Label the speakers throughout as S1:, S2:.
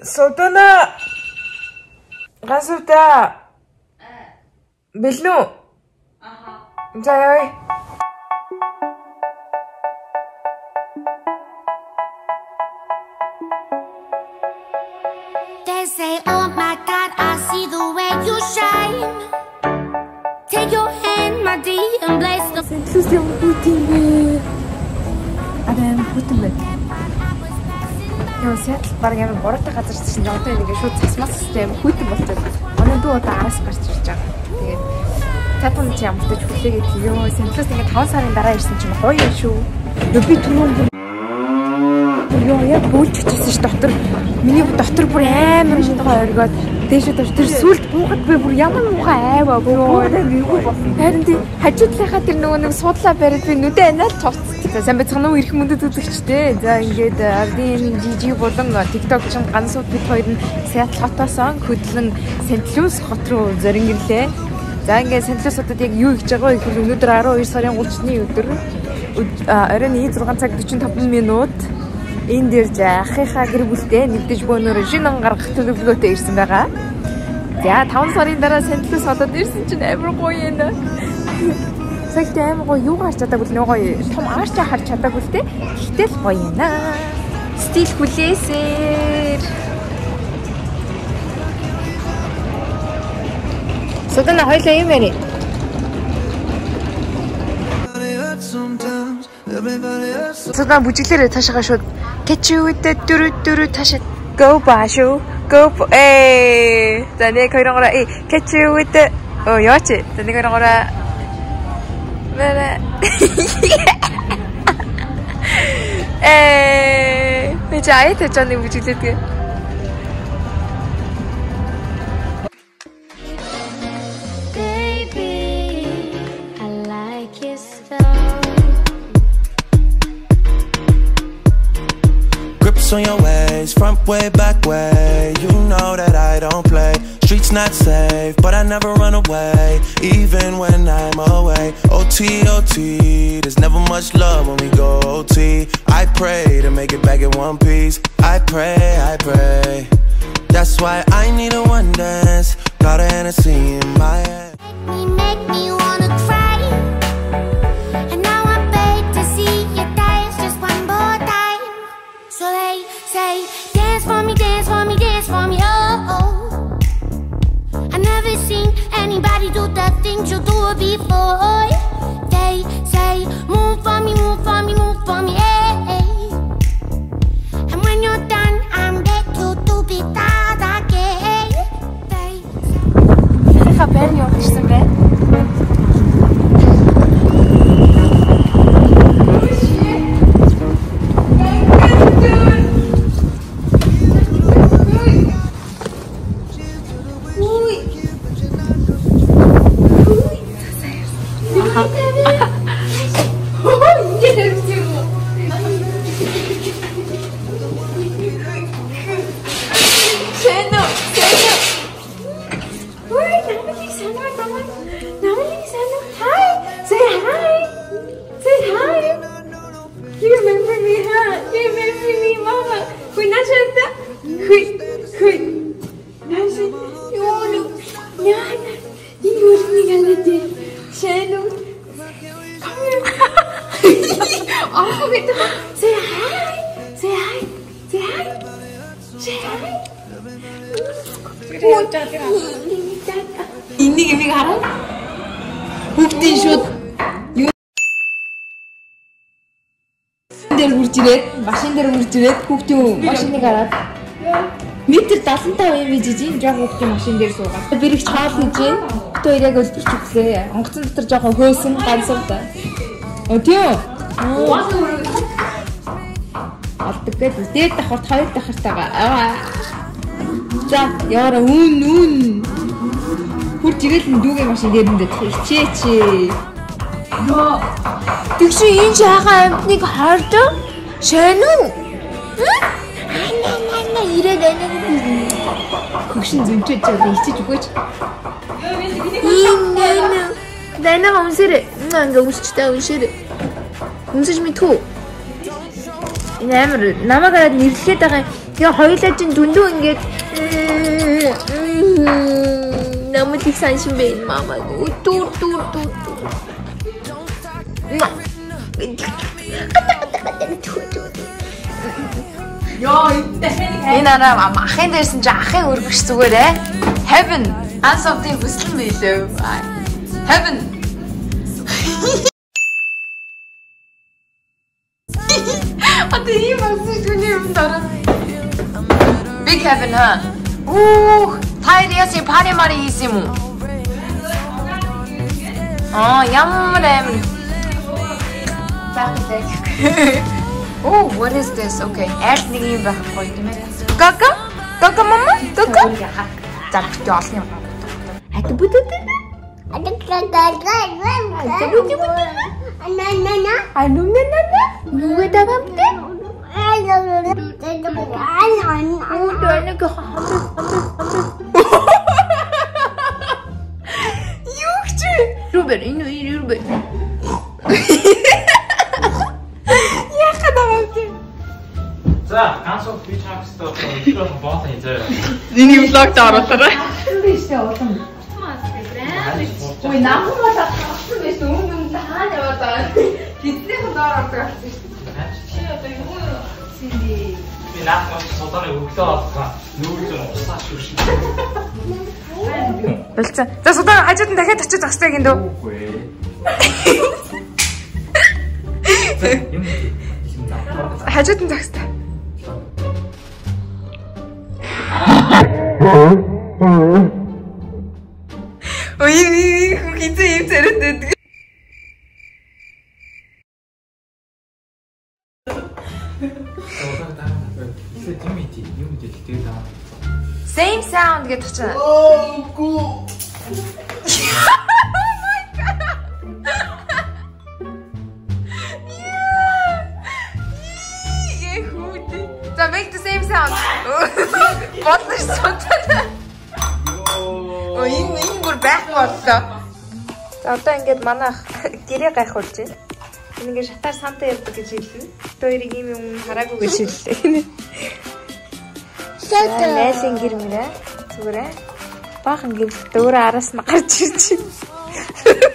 S1: Содона Гасута Бэлнү Аха. За яа. Сиэтл баг ямар гуравтай газар чинь одоо ингэ шууд цасмас систем хүүтэн болчиход. Өнөө дүү одоо араас гарч ирж байгаа. Тэгээд цаатан чи ямар ч хүлээгээд ёо Сэнтлүүс ингэ 5 сарын дараа ирсэн чинь гоё юм шүү. Би түрүүн Йоо яг бүүлчихсэн ш дотор миний дотор бүр амар шинэгээ оргиод дээшээ тавьж тэр сүлд буухад би бүр ямар муухай айваа бүр харин тий хажуудлахаа тэр нөгөө нэг суудлаа бариад би нүдэ анаал цуцсан. Сайн байцгаана уу ирэх мөндөд үзэгчтэй. За ингээд ардын жижиг болон TikTok чин ганцууд бид хоёр нь Сиэтл хотоосоо хөдлөн Сэнтлүүс хот руу зорингэлээ. За ингээд Сэнтлүүс хотод яг юу хийж байгаа вэ гэхээр өнөөдөр 12 сарын 30-ны өдөр оройн 6 цаг 45 минут энэ дээр жахихаа гэр бүлтэй нэгдэж бөөнөр шинэ он гаргах төлөвлөгөөтэй ирсэн байгаа. За 5 сарын дараа Сэнтлүүс хотод ирсэн чинь амар гоё юм. Цагт амар гоё юу гарч чадаагүй л нөгөө том аарчаа харж чадаагүй л те. Гэхдээ л гоё юм аа. Стил хүлээсээр. Содона хоёлаа юм яри. Содона бүжиглээрээ цаашаа шууд catch you with the дүрү дүрү цаашаа go баашуу go э за нэг хоёроо э catch you with the оо яач за нэг хоёроо 왜왜? 에이 이제
S2: 아예 됐잖아요
S3: 무지드드 on your way ways, front way, back way. You know that I don't play. Streets not safe, but I never run away, even when I'm away. OT, OT, there's never much love when we go OT. I pray to make it back in one piece. I pray, I pray. That's why I need a one dance. Got a Hennessy in my hand.
S2: Me make me wanna cry. say, dance for me, dance for me, dance for me, oh, oh. I never seen anybody do the things you do before. They say, move for me, move for me, move for me, hey, hey. And when you're done, I'm back to do be that again. They
S1: say... Haber yoğunlaştı. Энийг энийг хараа. Хүүхдийн шууд дээр хурж ирээд машин дээр хурж ирээд хүүхдийн машиныг хараад. Метр 75 юм жижиг жоох хүүхдийн машин дээр суугаад. Их чаал гэн бит хоёр яг өлбөрч өглөө онгоцон дотор жоохон хөөсөн ганцурда О тийм Алдаг гэдэг. Дээд давхарт хоёр давхартайгаа За яара үн үн. Ирэл нь дүүгийн машин дээрэндээ хичээч Йоо. Тэгш энэ жаахан амтныг хард Шэн үү Ана ирээд ана Хөгшин зүнчэж чад ичиж өгөөч. Энэ Дана өмсөр ингээ өмсчтэй өмшөр өмсөж мэдхүү. Энэ амар намайг хараад нэрлэхэд байгаа Тэгээ хоёулаа чинь дүндүү ингээд намайг их саншин бэ мама. Тур тур тур тур.
S4: Йоо энэ
S1: Энэ араа ахын дээрсэн чи ахын өргөш зүгээрээ heaven ансовтын бүслэн билээ. Heaven Одоо ийм болсон түүний юм дараа. Big heaven ha. Уу, тайриас и пари мари хийсэн юм уу? Аа, ямар амин. Бахтай. Oh, what is this? Okay. Аль нэг юм байх гоё тийм ээ. Гага? Гага мама? Гага? За, бит олон юм. Хату бүтэд. Ану на на на. Нүгэ дагамте. Рубер, энэ Рубер. Яхад аваагүй.
S5: За, ганц уу би чамд өдрөө боолоо хийж заяа.
S1: Миний влогт оруулаарай.
S4: Ой, намайг бол авсан байж өмнө юм таана яваад байгаа. Тэднийх нь доор ордог авсан шүү дээ. Чи одоо юу юм?
S5: Би наад нь судааны өглөө олгоо. Нүүр зэн усаа шүршин.
S1: Болцсон. За судан хажууд нь дахиад очиж зогстой гин дөө.
S5: Үгүй ээ.
S1: Хажууд нь зогстой. Ой, хүн хизээ юм царайд
S5: тийм ээ тийм юм дээ тэгээд аа.
S1: Same sound чинь. Яа хүүдээ. За make the same sound. Бодлоо судан. Ой, энэ энэ бүр байх боллоо. За одоо ингээд манайх гэрээ гайх болж байна. Ингээд шатаар сантаа явдаг гэж хэлсэн. Хоёрыг ийм юм хараагүй гэж хэллээ. За найсын гэр мөрөө зүгээрээ баахан гэрлэлт өөрөө араас нь гарч ирж байна.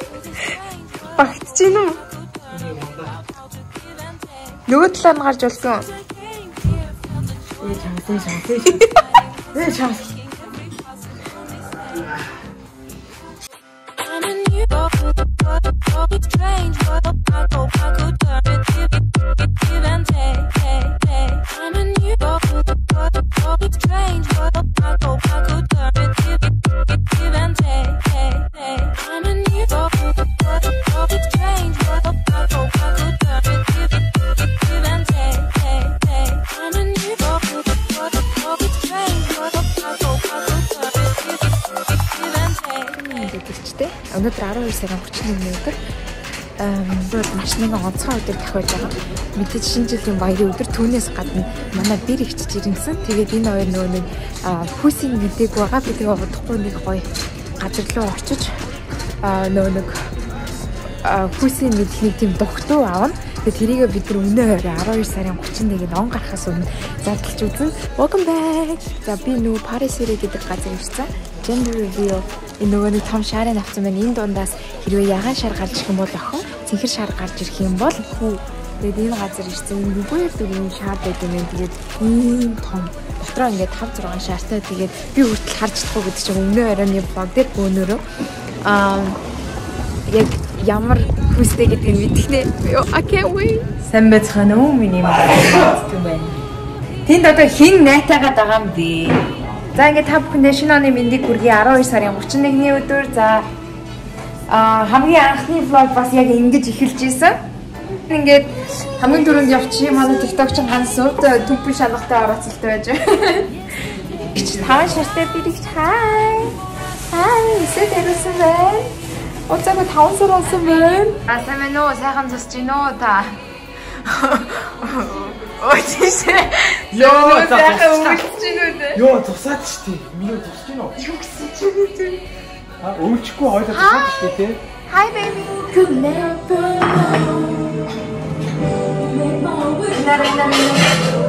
S1: Багтж гин үү? Нөгөө талаар нь гарч болсон. Ээ чамс.
S2: I'm in you. Strange, but I go, I could turn
S1: нэгэн онцгой өдөр тахиж байгаа. Мэдээж шинэ жилийн баярын өдөр түүнээс гадна манай бэр ихчж ирэнсэн. Тэгээд энэ хоёр нөгөө нэг хүүсийн мэдээг байгаа. Би тэгээ удахгүй нэг гоё газар руу очиж нөгөө нэг хүүсийн мэдлэгийг тийм дугтуу аавна. Тэгээ тэрийг бид нар өнөө орой 12 сарын 31-нд он гарахаас өмнө зардалж үзэн. Welcome back. За би нөгөө Paris Area гэдэг газар ирсэн. Gender reveal энэ нөгөө нэг том шарын авсан байна. Энэ дундаас хэрвээ ягаан шар гарч ирэх юм бол охин, цэнхэр шар гарч ирэх юм бол хүү. Тэгээд энэ газар ирсэн. Энэ яг ийм шар байдаг юм. Тэгээд ийм том дотроо ингээд 5 6 шаартай. Тэгээд би хүртэл харж чадахгүй гэдэг чинь өмнөө оройны блог дээр өнөөрөө аа яг ямар хүстэй гэдгийг мэдэх нэ. I can't wait.
S4: Сайн байцгаана уу миний маа. Тэнд одоо хин найтайгаа байгаа юм дээ.
S1: За ингээд та бүхэндээ шинэ оны мэндийг хүргэе 12 сарын 31-ний өдөр. За а хамгийн анхны влог бас яг ингэж эхэлж исэн. Ингээд хамгийн түрүүнд явчих манай TikTok ч ганц өөдөө түмпэн шалгатай орооцолтой байж. Ич таа шартай бирэгч хай. Хай, сэт ирсэн байна. Оцоо 5 сар болсон байна. А сайн байна уу? Сайхан зусж гин үү та? Ой тийшээ.
S5: Йоо,
S1: гин үү? те?
S5: Йоо, тусаад ч тий. Миний тусч гин үү?
S1: Юу гэсэн чи үү?
S5: А өвчгүй хоёлоо тусаад ч тий.
S1: Hi baby. Could never know.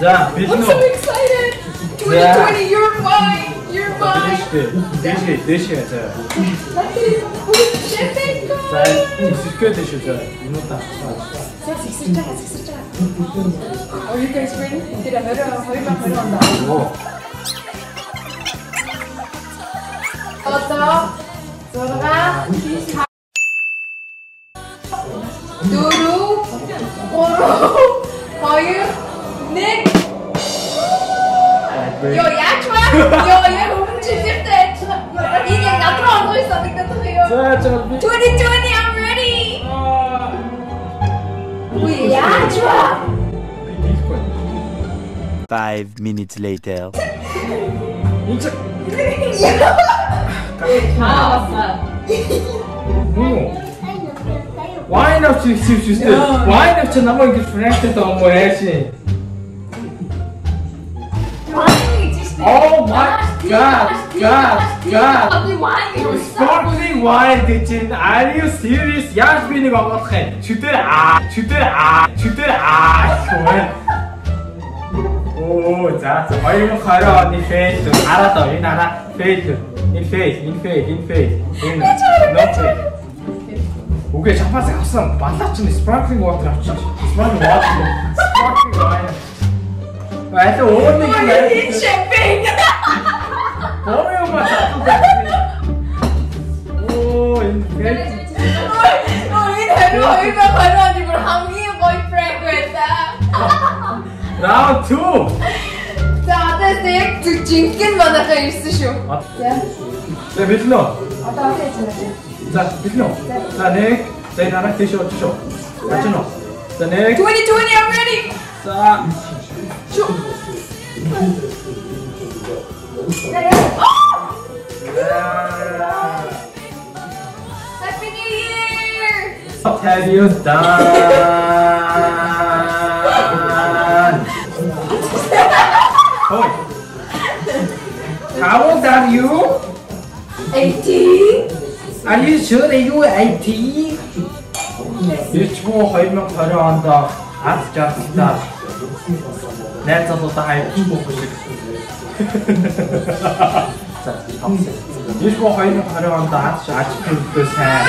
S5: За, бэлэн
S4: I'm so
S5: үү?
S4: excited. 2020, you're mine. You're mine.
S5: Дэшээ, дэшээ за.
S4: Champagne.
S5: За, эсрэхгээ дэшээ за. Минутаа.
S1: Сайн сэгсэж байгаа сэгсэж байгаа.
S4: Are you guys ready? Тэр амираа хоёр ба хоёр онда.
S5: Оо.
S4: Одоо зурга дөрөв гурав хоёр нэг Йоо яач вэ? Йоо яг өмнө жилдээ энэ яг над руу орох юм санагдаад байгаа ёо.
S5: За, за би
S4: 2020 I'm ready. Үгүй яач вэ?
S5: би дихгүй.
S3: Five minutes later.
S5: Энд чи
S4: Аа.
S5: Муу. Why not you see you still? Why not you намайг ингэж фрэштэй таамаа яаши? Oh my god. God. God. Sparkling wine гэж Are you serious? Яаж би нэг онгоох юм? Чүдэр аа, чүдэр аа, чүдэр аа. Оо, за за 2020 оны фэйл хараад аа энэ хараа фэйл. Энэ фэйл, энэ фэйл, энэ фэйл. Энэ нот. Үгүй шампаас авсан. Балаа ч sparkling water авчих. Sparkling water. Sparkling wine. Баялаа өөний
S4: Энэ champagne.
S5: Оо юм ба. Оо, энэ.
S4: Oh, энэ хариу хоёр оны бүр хамгийн гоё prank байсан.
S5: Round 2.
S4: За одоо тэг зүг жинхэнэ манайхаа ирсэн шүү.
S5: За бэлнэ.
S1: Одоо яаж яах
S5: За бэлнэ. За нэг. За энэ хараа тийш очиж шүү. Ачна уу. За нэг.
S4: 2020 I'm ready.
S5: За.
S4: Happy New Year.
S5: What have you done? Hoy. How old are you?
S4: 18.
S5: Are you sure you 18? Бичмүү 2020 онд аз жаргалтай найзуудаа хайчихгүй шиг. За, тавсан. Бичмүү 2020 онд аз ажиглалтай сайн.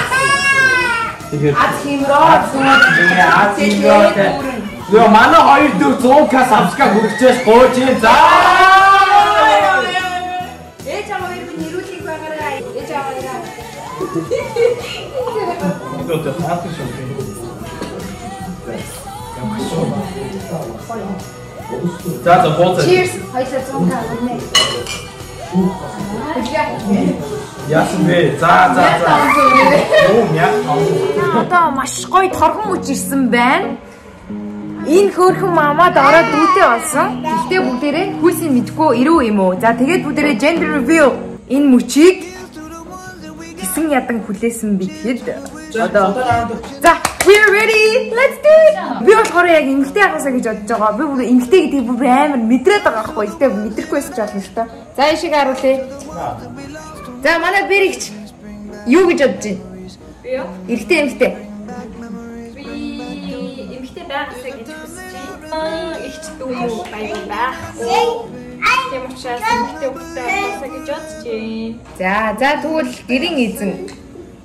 S5: Тэгээд
S4: Аз химроо
S5: Тэгээ аз химроотэй. Йоо манай хоёр дөр 100к сабскрайб хүрчээс гооч юм. За!
S1: Ээж аваа хоёр минь нэрүүлэх байгаараа. Ээж аваа яа.
S5: Дото хатсан шүү. За за бооцоо.
S1: Cheers. Хоёлаа 100 таа өгнө.
S5: Яасан бэ? За за за. Оо мяг тав.
S1: Одоо маш гоё торгон мөч ирсэн байна. Энэ хөөрхөн мамад ороод дүүтэй болсон. Гэхдээ бүгдээрээ хүйсийн мэдгүй ирүү юм уу? За тэгээд бүгдээрээ gender reveal энэ мөчийг хэсэн ядан хүлээсэн би тэгэхэд одоо За we're ready. Let's do it. Би болохоор яг эмгтэй хасаа гэж бодож байгаа. Би бүр эмгтэй гэдгийг бүр амар мэдрээд байгаа байхгүй. Гэхдээ мэдрэхгүй байсан ч болно шүү дээ. За ишиг харуулъя. За манай бэрэгч юу гэж бодож байна?
S4: Би юу?
S1: Эрэгтэй эмгтэй.
S4: Би эмхтэй байгаасаа гэж хүсэж байна. Ихч дүү баян байхгүй. Тийм учраас эмхтэй хүүхдээ байгаасаа гэж бодож байна.
S1: За за тэгвэл гэрийн эзэн.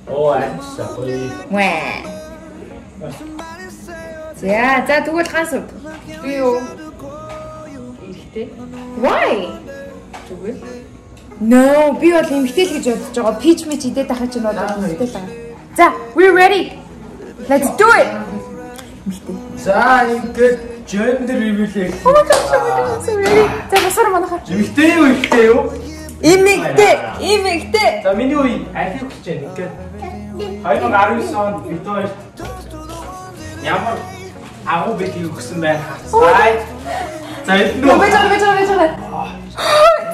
S5: Оо ачса гоё.
S1: Ваа. За за тэгвэл үг.
S4: Би юу? Эмхтэй.
S1: Why?
S4: Зүгээр.
S1: No, би бол эмгтэй л гэж бодож байгаа. Peach мич идээд ахаж чинь бол эмгтэй л байгаа. За, we're ready. Let's do it.
S5: За ингээд gender
S1: so ready. За, босоор манайхаа.
S5: Эмэгтэй юу ихтэй юу?
S1: Эмэгтэй, эмэгтэй.
S5: За миний үе гэж байна. Ингээд 2019 онд бид хоёр ямар агуу бэлгийг өгсөн байх хацгаая. За нөө
S1: байж байгаа, байж байгаа, байж байгаа.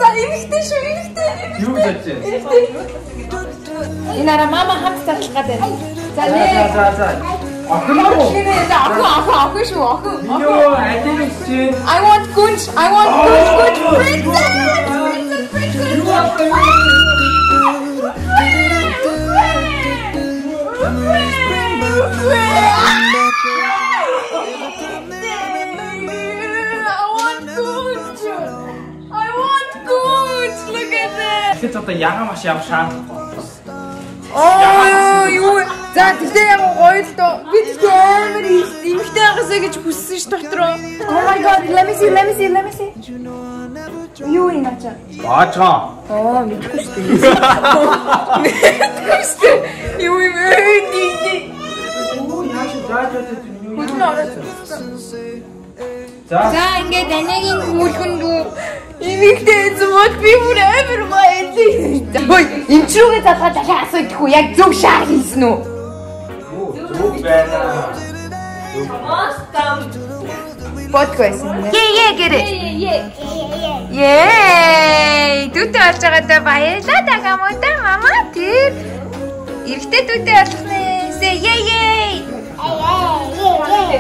S1: За, эмэгтэй шүү, эмэгтэй.
S5: юу гэж байна?
S1: Энэ ара мама хамт татлах гэдэг. За,
S5: За за
S1: нэ.
S5: за за. Охин уу?
S1: Шинэ охин, охин, охин шүү, охин.
S5: Алийг гэж байна?
S1: I want gunch, I want gunch, gunch, princess. Princess, princess.
S5: Тэгэхээр одоо яга маш явах шаардлагагүй.
S1: Оо юу за тэгтээ яг гоё л доо. Би тэгтээ амар эмхтэй хасаа гэж хүссэн ш дотроо. Oh my god, let me see, let me see, let me see. Юу юм ачаа?
S5: Баачаа.
S1: Оо мэдгүй шүү дээ. Мэдгүй шүү дээ. Юу юм
S5: бэ?
S1: Хөдөлгөөн ороод
S5: За.
S1: За ингээд данигийн хүмүүлхэнд Имигтэй зүмот би бүр амар баярлаа. Хөөе, эмчрүүгээ залгаад дахиад асуудаг уу? Яг зөв шаар хийсэн үү?
S5: Зүг байна.
S1: Подкаст нэ. Е е гэрэ.
S4: Е.
S1: Yay! Дүүтэй болж байгаадаа баярлалаа дагамуута мама тэр. Эрэхтэй дүүтэй болох нэ. Say yay yay.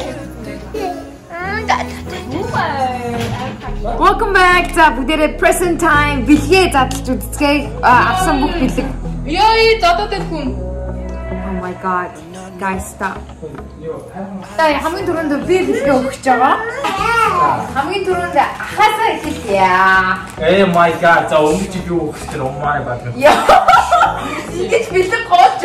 S1: Мм, да, да, да. Welcome back. За бүгдээрээ present time бэлгээ задлж үзцгээе. А, Авсан бүх бэлэг.
S4: Яй, додод хүн.
S1: Oh my god. Guys stop. Та хамгийн түрүүнд би бэлгээ өгч байгаа. Хамгийн түрүүнд ахаасаа эхэлье.
S5: Э my god. За өнгөч би өөхс тэр oh my god.
S1: Яа. Ингэж бэлэг gooч.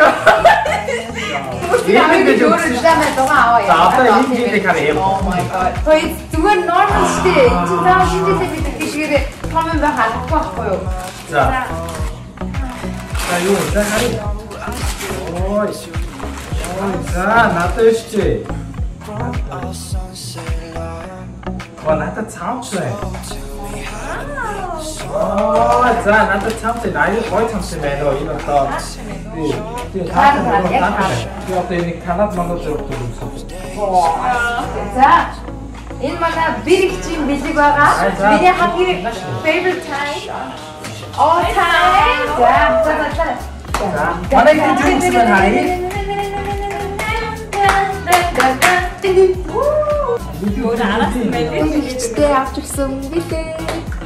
S5: Ийм ингэж өгсөн.
S1: За аваа
S5: За одоо энэ жилийг харъя.
S1: Oh my god. Той зүгээр normal штэ. Чинь заа шинжилгээ бид гişгээрээ том юм байх албагүй байхгүй юу?
S5: За. За юу за харъя. Ой. За надад ишчээ. Оо надад цаавчлаа. Аа за надад цаавчлаа. Аюу гой цаавчлаа байна уу? Энэ одоо би
S1: Таарна, яг таарна.
S5: би одоо энэ канад мандал зэрэг үзсэн.
S1: За. Энэ манай бэрэгчийн бэлэг байгаа.
S5: Аа.
S1: Миний хамгийн favorite time. All time. За, за, за, за.
S5: Манай дrinks байна харъя.
S4: Өөр араас байлээ.
S1: Бэрэгчтэй авч бэлэг.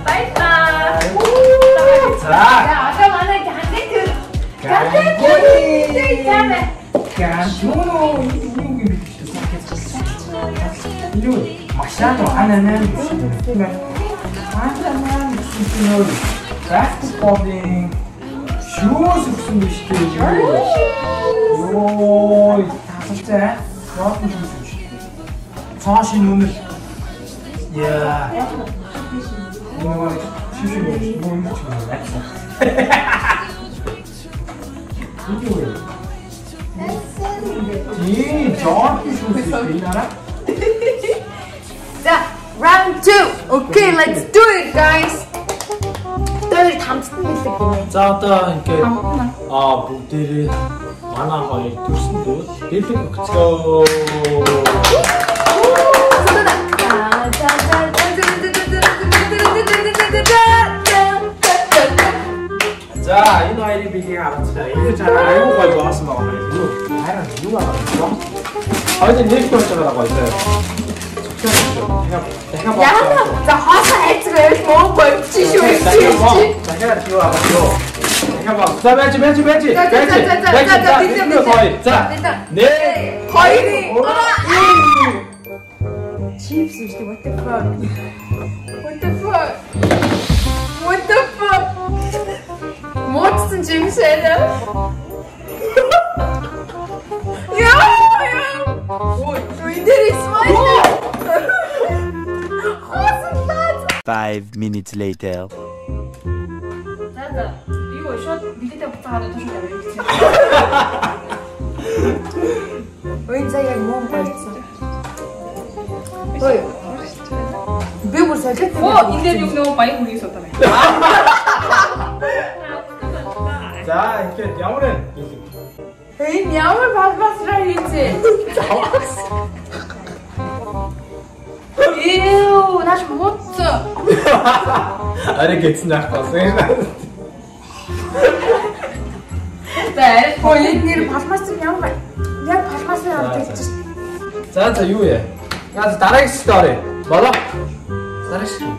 S4: Бай бай.
S5: За.
S1: Одоо манай хандаг төр. Хандаг төр.
S5: Ганчууно юу юм бэ? Юу машаато ананан ананан гэсэн basketballing shoes гэсэн биш үү? Йоо, тасалцаа. Ротн шүү. Цааш нүмер. Яа. Юу шиш юм юм юм байна. Юу вэ? Ий, жоо шүү дээ нара.
S1: За, round 2. Okay, let's do it, guys. Тэр хамтдан бэлэг гинэ.
S5: За одоо ингээд аа бүгдээрээ манай хоёр төрсөн дөө бэлэг өгцгөө. За энэ хоёрын бэлгийг харацгаа. Энэ чанаа аюу гой боосон байгаа юм. Юу хараа юу юм. Хоёул нэг болж байгаа гоё дахиад
S1: Яа, за хоосоо хайцгаа муу болчих шүү.
S5: Дахиад юу байгаа боо. За байж байж байж.
S1: За, за, за, за, за, за.
S5: Нэг.
S1: Chips шүү дээ. What the fuck? What the fuck? What the fuck? Моцсон чимс ээ. Яа, яа. Ой, смайл. Хосон таа.
S3: Five minutes later.
S4: За Юу шууд билетээ буцаагаад тушаа тавья.
S1: Ой, за яг муу болсон. Ой. Би бүр солиод.
S4: Оо, энэ дээр юу нөө баян хүрээ суудаа байна.
S5: За ингээд ямар вэ?
S1: Энэ ямар балбасраа хийцээ. Эё, наш муцсан.
S5: Арай гэсэн яах вэ?
S1: За, хөөе нэр балмаас ямар. Яг балмаас аваад хэлчих.
S5: За за юу яа? Наад дараагийн стори. Болоо. Дараагийн.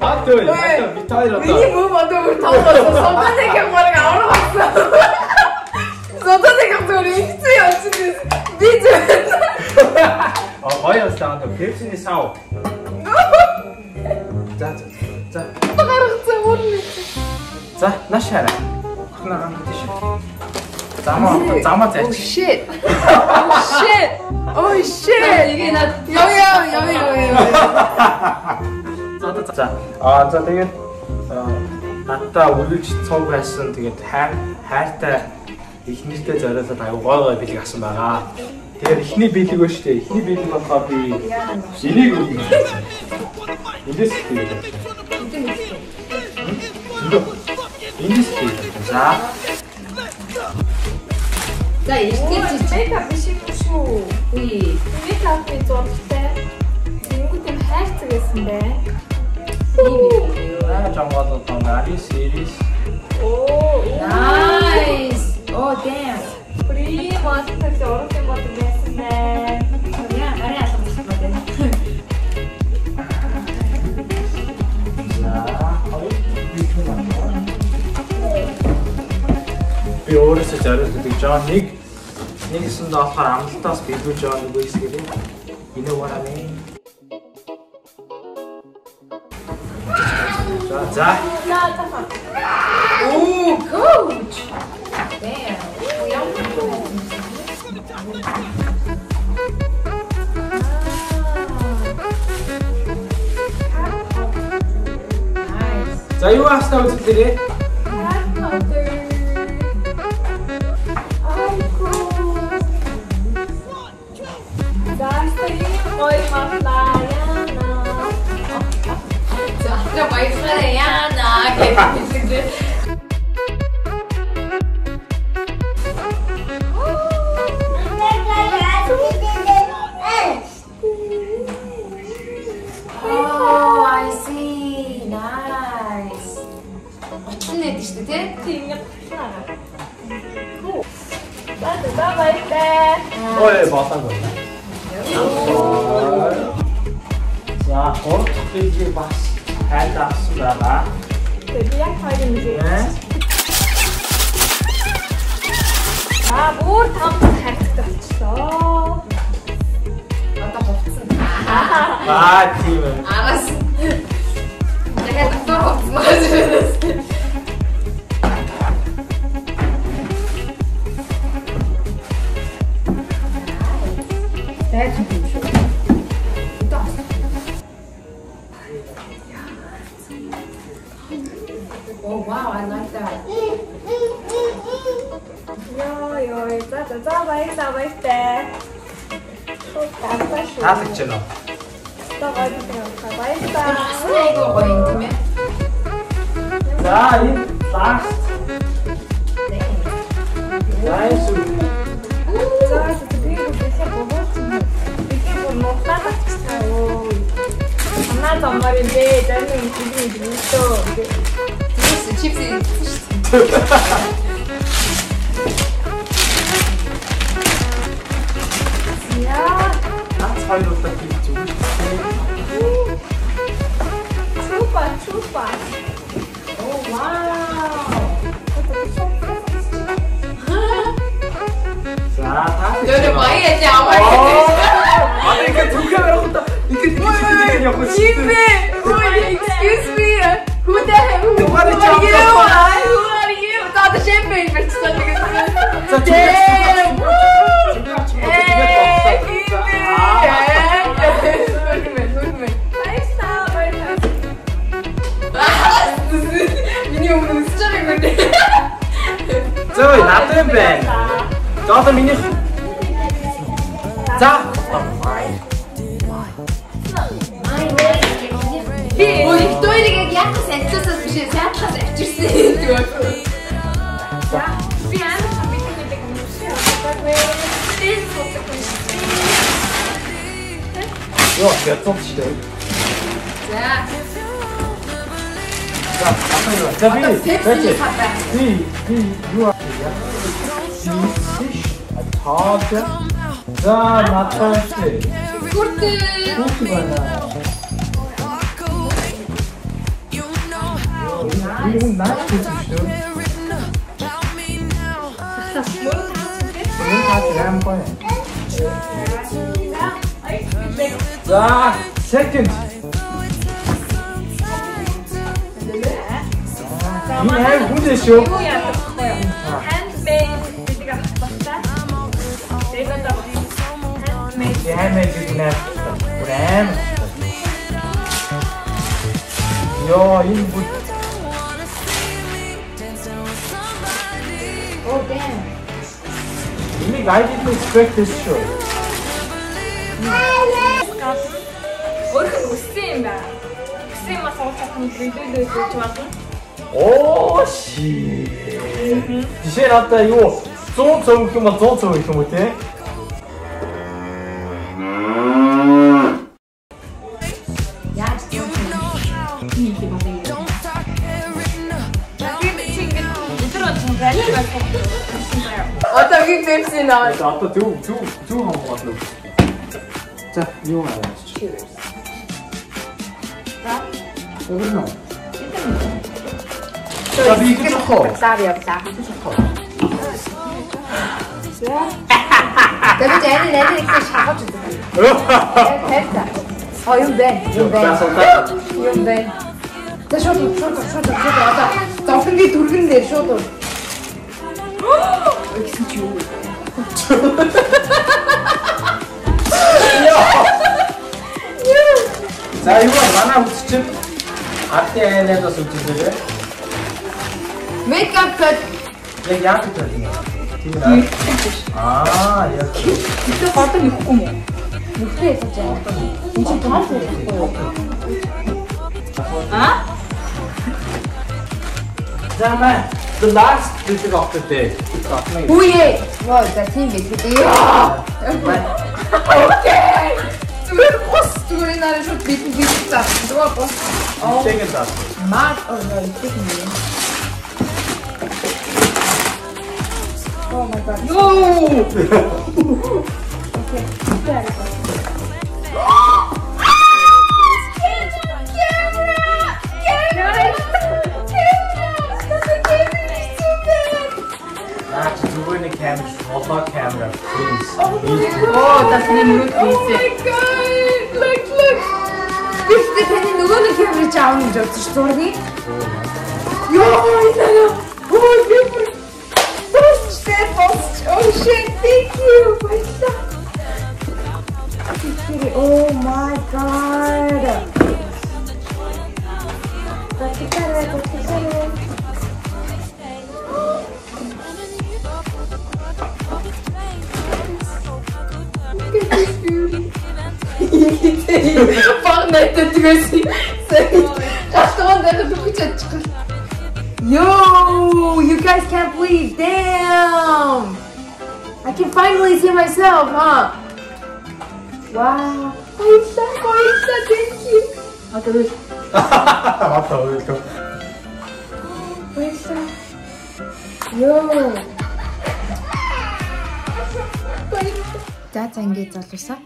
S5: Аа. Аа би тайр
S1: Миний
S5: одоо.
S1: муу бодоо бүр тоглосон. Содоныг ямар аваар болсон. Содоныг бүр ихтэй явчихсан. Би зөв.
S5: Аа гоё станд. Пепсиний сав. За за. За.
S4: Гаргацсан өөр.
S5: За, нааш хараа. Охноо гам тийш. Замаа замаа
S4: Oh
S5: зарч.
S4: shit. Oh shit. Oh shit.
S1: Тэгээ над
S4: Яа яа яа яа.
S5: За за за. Аа за тэгээд надтай үргэлж цуг байсан тэгээд хайр хайртай ихнэртэй зориулаад аюу гой гой бэлэг асан байгаа. Тэгэхээр ихний бэлэг ба штэ. Ихний бэлэг болохоор би энийг өгнө. Эндээс тэгээд. Эндээс тэгээд. За.
S1: За ихтэй чи
S4: Мейкап биш юм шүү.
S1: үгүй.
S4: Мейкап би зургтай. Тэнгүүд юм хайрцаг байсан бэ.
S5: Аа жамгаад одоо нари series.
S4: Оо.
S1: Nice. Oh damn.
S4: При мастер зураг юм бол байсан бэ.
S5: Би өөрөөсөө зориулдаг Жон нэг нэг хэсэнд болохоор амлалтаас бэлгүү Жон үгүй хэсгээр you know what I mean За за
S1: Ooh, coach. Damn.
S5: За юу хаастаа үзлээрээ
S1: Okay. Шүү.
S5: таалагч байна уу.
S1: Асны айгуу гоё юм тийм ээ.
S5: За энэ last Nice.
S4: За за би үгүй юм. Би бүр нухтаад чаа өө. Амнаа замаар юм бэ. Дайны юм дөө.
S1: Чипс чипс.
S5: Наац хоёр удаа хийх зүг.
S4: Чупа чупа.
S1: Oh wow.
S5: За таалагч.
S1: Дөөрэ баяа яамаа.
S5: Аа ингэ түгээ барах та. Ингэ тийм явах шүү.
S1: Чипэ. Ой, excuse me. Who the hell? Who
S5: What
S1: are
S5: did
S1: you?
S5: you do?
S1: Who are you? Таад шэмпэн бичсэн нэг.
S5: За
S1: Damn.
S5: түгээ. За
S4: би
S1: Пепси
S5: за
S1: хата.
S5: би би юу аа? Таад. За надад шүү.
S1: Хүртээ.
S5: Хүүхд байна. Би юм наач шүү. Мөн таа юм байна. За second. Энэ аим хүнтэй шүү.
S4: Юу яадаг вэ? Handmade гэдэг баста. Тэгээд одоо handmade
S5: Яамаа гэдэг. Бүр аим. Йоо, энэ бүр
S1: Oh damn.
S5: Энийг I didn't expect this шүү.
S4: өөрөө өссөн юм байна. Өссөн юм асууж чадсан зүйлүүд өгч болно.
S5: Оо ши. Жишээ нь одоо юу 100 цөв гэх юм бол 100 цөв гэх юм уу те?
S1: Одоо би Pepsi наа.
S5: Одоо зөв зөв зөв хамгаална уу? За юу аваад чи. За. Өвөрнө. За би гэж хоо.
S1: Лав явлаа. Тэгээд энэ нэр их шахаж үзсэн. Oh, юм бэ? Юм бэ? Юм бэ? За шууд шууд шууд шууд одоо зовлонгийн дүргэн дээр шууд. Гэсэн чи юу?
S5: За юу вэ? Манай үсчинд ардын айлаад бас үзүүлээ.
S1: Makeup cut.
S5: Яг яах байна? Тийм ээ. Аа, яг.
S1: Гэтэ хотод нөхгүй юм уу? Нөхгүй гэж байна. Энд чинь том байхгүй. Аа?
S5: За маа. The last video of the day.
S1: Үе. Воо, за тийм байх гэдэг. Окей. Зүгээр бос зүгээр нарийн шууд бит бит цаа. Зүгээр бос. Аа.
S5: Тэгэн даа.
S1: Маа оо тийм юм. Oh my god.
S5: Юу? Наач зүгээр нэг камер, холоо камера, please.
S1: Oh, das nehmen wir Oh my god. Look, look. Биштэй таны нөгөө нэг камерыг аавна гэж бодсон шүү зургийг. Йоо, энэ. Oh, thank you. Баярлалаа. Oh my god. Батикараа, батикараа. Баг найдад тгээс. Галтгоон дээр дөхөж чадчих. Yo, you guys can't believe. Damn. I can finally see myself, huh? Wow. Aisha, Aisha, thank you. Okay, wait.
S5: Мата ойлоо.
S1: Aisha. Yo. За за ингээд залуусаа.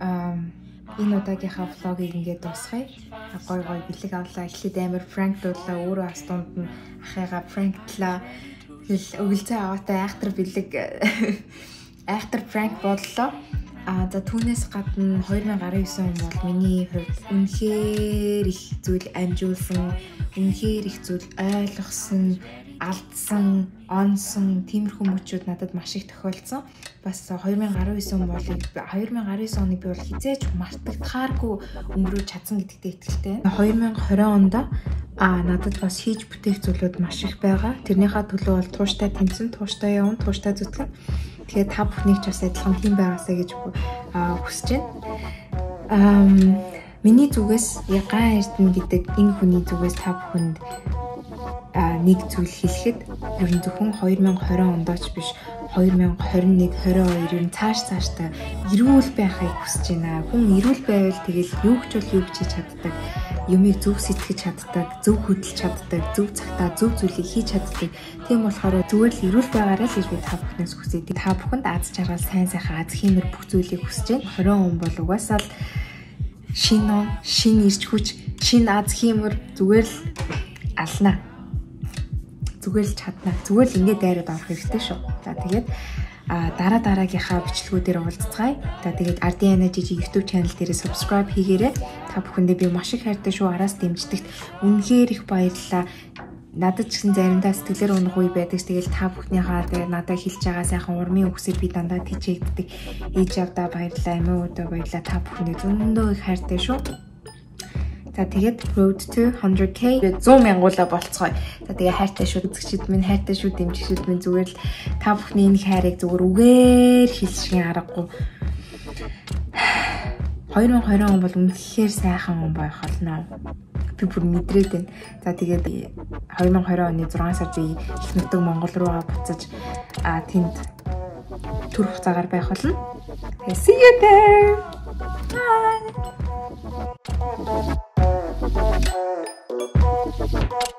S1: Аа энэ удаагийнхаа влогийг ингээд дуусгая. Гой гой бэлэг авлаа. Эхлээд амар пранк дуулаа. Өөрөө бас дунд нь ахыгаа пранклаа. Тэгэл өгөлцөө аваатай айхтар бэлэг айхтар пранк боллоо. А за түүнээс гадна 2019 он бол миний хувьд үнэхээр их зүйл амжуулсан, үнэхээр их зүйл ойлгосон, алдсан, онсон тиймэрхүү мөчүүд надад маш их тохиолдсон. Бас 2019 он бол 2019 оныг би бол хизээж мартагдахааргүй өнгөрөөж чадсан гэдэгтээ итгэлтэй. 2020 онд а надад бас хийж бүтээх зүйлүүд маш их байгаа. Тэрнийхээ төлөө бол тууштай тэнцэн, тууштай явна, тууштай зүтгэн. Тэгэхээр та бүхнийг ч бас адилхан тийм байгаасаа гэж хүсэж байна. Ам миний зүгээс Яган Эрдэнэ гэдэг энэ хүний зүгээс та бүхэнд нэг зүйл хэлэхэд ер нь зөвхөн 2020 онд ч биш 2021 22 ер нь цааш цааштай эрүүл байхыг хүсэж байна. Хүн эрүүл байвал тэгэл юу ч бол юу ч хийж чаддаг. Юмыг зөв сэтгэж чаддаг, зөв хөдөлж чаддаг, зөв цагтаа зөв зүйлийг хийж чаддаг. Тийм болохоор зүгээр л эрүүл байгаарай л би та бүхнээс хүсье. Та бүхэнд аз жаргал, сайн сайхан аз хиймэр бүх зүйлийг хүсэж байна. 20 он бол угаасаа л шинэ он, шинэ ирч хүч, шинэ аз хиймэр зүгээр л алнаа зүгээр л чадна. Зүгээр л ингээд дайраад авах хэрэгтэй шүү. За тэгээд а дараа дараагийнхаа бичлэгүүдээр уулзцгаая. За тэгээд RD Energy YouTube channel дээрээ subscribe хийгээрэй. Та бүхэндээ би маш их хайртай шүү. Араас дэмждэгт үнэхээр их баярлалаа. надад ч гэсэн заримдаа сэтгэлээр унах үе байдаг. Тэгэл та бүхнийхээ тэгээ надад хэлж байгаа сайхан урмын үгсээр би дандаа тийчээгддэг. Ээж авдаа баярлаа, эмээ өвдөө баярлаа. Та бүхэндээ зөндөө их хайртай шүү. За тэгээд road to 100k 100 мянгуула болцгоё. За тэгээ хайртай шүү үзэгчд минь хайртай шүү дэмжигчд минь зүгээр л та бүхний энэ хайрыг зүгээр үгээр хэлшгийн аргагүй. 2020 он бол үнэхээр сайхан он байх болно. Би бүр мэдрээд байна. За тэгээд 2020 оны 6 сарын их нутаг Монгол руугаа буцаж а тэнд төр хугацаагаар байх болно. Тэгээ see you there. Bye.